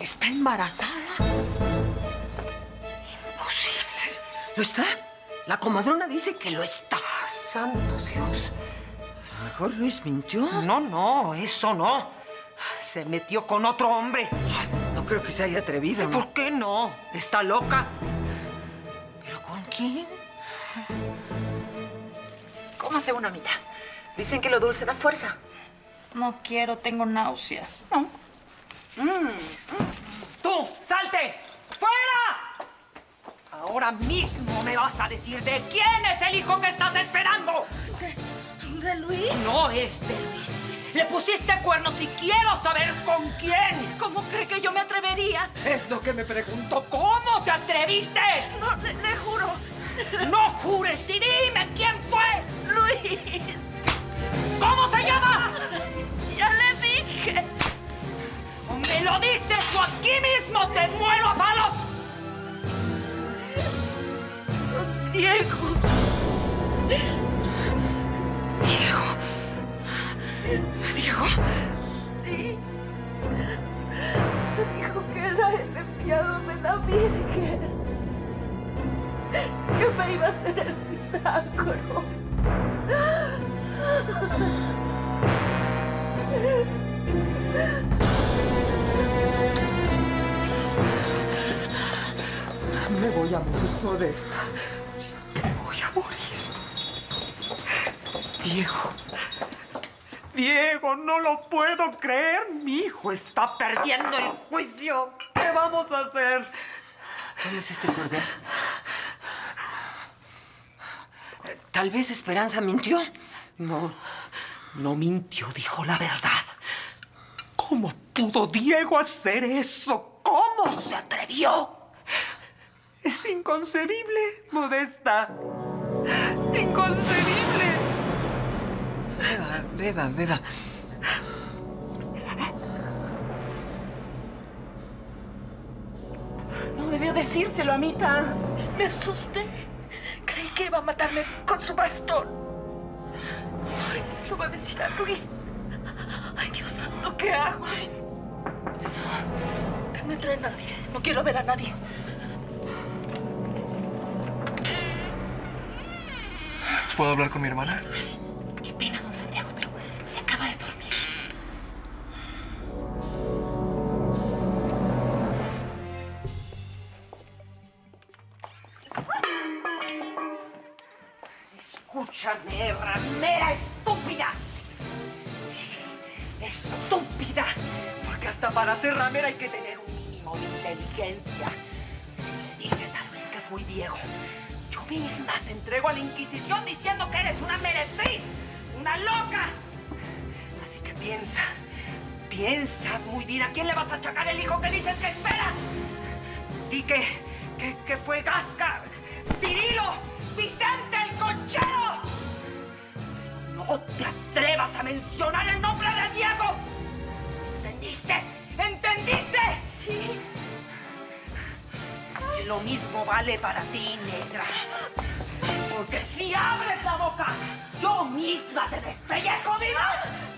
Está embarazada. Imposible. ¿Lo está? La comadrona dice que lo está. Ah, santo Dios. A lo mejor Luis mintió. No, no, eso no. Se metió con otro hombre. No creo que se haya atrevido. ¿no? ¿Por qué no? ¿Está loca? ¿Pero con quién? Cómase una mitad. Dicen que lo dulce da fuerza. No quiero, tengo náuseas. ¡Tú, salte! ¡Fuera! Ahora mismo me vas a decir de quién es el hijo que estás esperando. ¿De Luis? No es de Luis. Le pusiste cuernos y quiero saber con quién. ¿Cómo cree que yo me atrevería? Es lo que me pregunto. ¿Cómo te atreviste? No, le, le juro. No jures y dime quién fue. Luis. ¿Cómo se llama? Te muero a palos. Diego. Diego. Diego. Sí. Me dijo que era el enviado de la Virgen. Que me iba a hacer el milagro. Me voy a morir, Modesta. Me voy a morir. Diego. Diego, no lo puedo creer. Mi hijo está perdiendo el juicio. ¿Qué vamos a hacer? ¿Cómo es este cordel? Tal vez Esperanza mintió. No, no mintió, dijo la verdad. ¿Cómo pudo Diego hacer eso? ¿Cómo se atrevió? Es inconcebible, Modesta. Inconcebible. Beba, beba, beba. No debió decírselo, Amita. Me asusté. Creí que iba a matarme con su bastón. Ay, se lo va a decir a Luis. Ay, Dios santo, ¿qué hago? Que no entre nadie. No quiero ver a nadie. ¿Puedo hablar con mi hermana? Qué pena, don Santiago, pero se acaba de dormir. Escúchame, ramera estúpida. Sí, estúpida. Porque hasta para ser ramera hay que tener un mínimo de inteligencia. Si le dices a Luis que fui Diego, yo misma te entrego a la Inquisición diciendo que eres una meretriz, una loca. Así que piensa, piensa muy bien a quién le vas a achacar el hijo que dices que esperas. Di que, que, que fue Gasca, Cirilo, lo mismo vale para ti, negra. Porque si abres la boca, yo misma te despellejo viva.